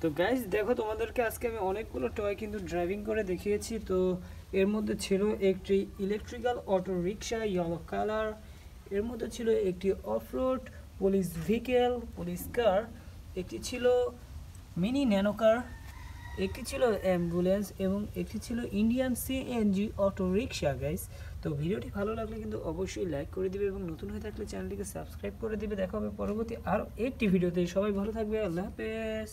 তো গাইজ দেখো তোমাদেরকে আজকে আমি অনেকগুলো টয় কিন্তু ড্রাইভিং করে দেখিয়েছি। তো এর মধ্যে ছিল একটি ইলেকট্রিক্যাল অটো রিক্সা ইয়েলো কালারের মধ্যে ছিল একটি offroad police vehicle police car একটি ছিল মিনি ন্যানো কার একটি ছিল অ্যাম্বুলেন্স এবং একটি ছিল Indian CNG auto rickshaw guys তো ভিডিওটি ভালো লাগলে কিন্তু অবশ্যই লাইক করে দিবে এবং নতুন হয়ে থাকলে চ্যানেলটিকে সাবস্ক্রাইব করে দিবে। দেখা হবে পরবর্তী আরও একটি ভিডিওতে। সবাই ভালো থাকবে। আল্লাহ হাফেজ।